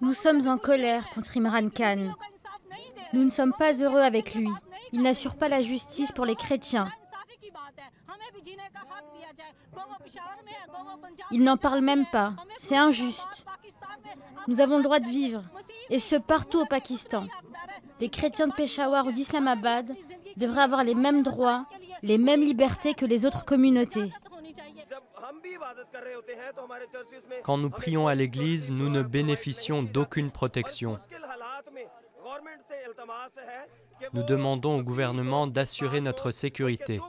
Nous sommes en colère contre Imran Khan. Nous ne sommes pas heureux avec lui. Il n'assure pas la justice pour les chrétiens. Il n'en parle même pas. C'est injuste. Nous avons le droit de vivre, et ce partout au Pakistan. Les chrétiens de Peshawar ou d'Islamabad devraient avoir les mêmes droits, les mêmes libertés que les autres communautés. Quand nous prions à l'église, nous ne bénéficions d'aucune protection. Nous demandons au gouvernement d'assurer notre sécurité.